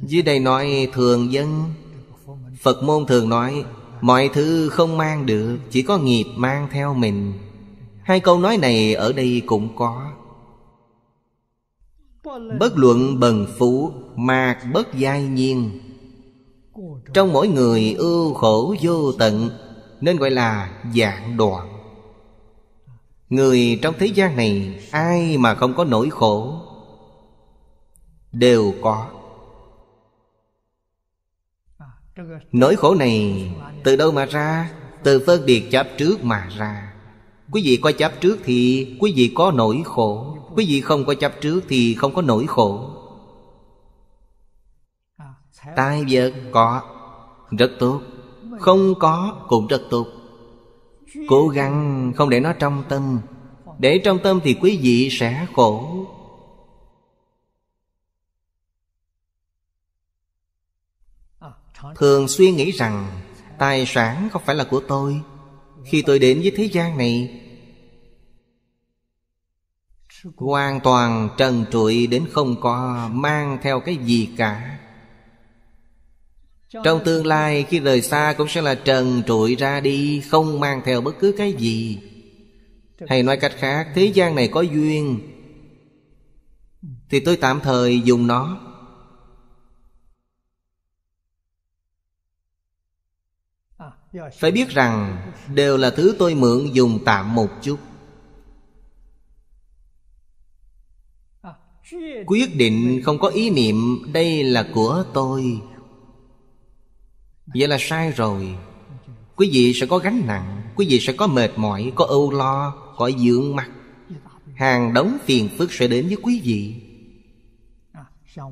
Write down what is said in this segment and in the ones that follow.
Dưới đây nói thường dân. Phật môn thường nói, Mọi thứ không mang được, Chỉ có nghiệp mang theo mình. Hai câu nói này ở đây cũng có. Bất luận bần phú, Mạc bất giai nhiên. Trong mỗi người ưu khổ vô tận, Nên gọi là dạng đoạn. Người trong thế gian này, Ai mà không có nỗi khổ? Đều có. Nỗi khổ này từ đâu mà ra? Từ phân biệt chấp trước mà ra. Quý vị có chấp trước thì quý vị có nỗi khổ. Quý vị không có chấp trước thì không có nỗi khổ. Tai vật có, Rất tốt. Không có cũng rất tốt. Cố gắng không để nó trong tâm. Để trong tâm thì quý vị sẽ khổ. Thường xuyên nghĩ rằng, Tài sản không phải là của tôi. Khi tôi đến với thế gian này, Hoàn toàn trần trụi đến không có Mang theo cái gì cả. Trong tương lai, khi rời xa Cũng sẽ là trần trụi ra đi, Không mang theo bất cứ cái gì. Hay nói cách khác, Thế gian này có duyên, Thì tôi tạm thời dùng nó. Phải biết rằng Đều là thứ tôi mượn dùng tạm một chút. Quyết định không có ý niệm, Đây là của tôi. Vậy là sai rồi. Quý vị sẽ có gánh nặng, Quý vị sẽ có mệt mỏi, Có âu lo, Có dưỡng mặt Hàng đống phiền phức sẽ đến với quý vị.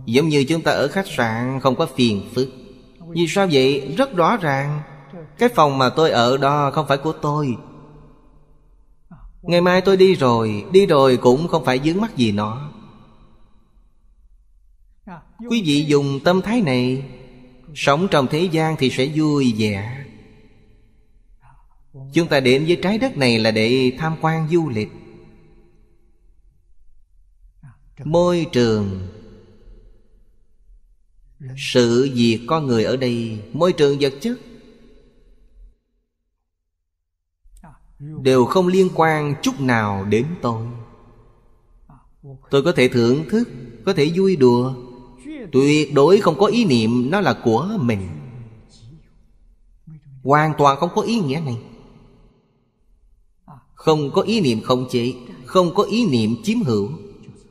Giống như chúng ta ở khách sạn, Không có phiền phức. Vì sao vậy? Rất rõ ràng cái phòng mà tôi ở đó không phải của tôi. Ngày mai tôi đi rồi Đi rồi cũng không phải dướng mắt gì nó. Quý vị dùng tâm thái này, Sống trong thế gian thì sẽ vui vẻ. Chúng ta đến với trái đất này là để tham quan du lịch. Môi trường. Sự việc con người ở đây, Môi trường vật chất. Đều không liên quan chút nào đến tôi. Tôi có thể thưởng thức, có thể vui đùa. Tuyệt đối không có ý niệm nó là của mình. Hoàn toàn không có ý nghĩa này. Không có ý niệm không chế, không có ý niệm chiếm hữu,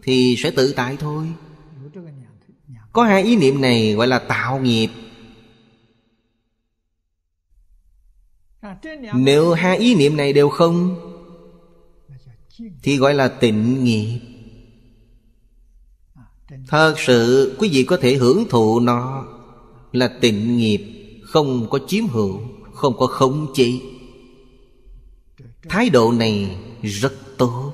thì sẽ tự tại thôi. Có hai ý niệm này gọi là tạo nghiệp. Nếu hai ý niệm này đều không Thì gọi là tịnh nghiệp Thật sự quý vị có thể hưởng thụ nó Là tịnh nghiệp Không có chiếm hữu Không có khống chế. Thái độ này rất tốt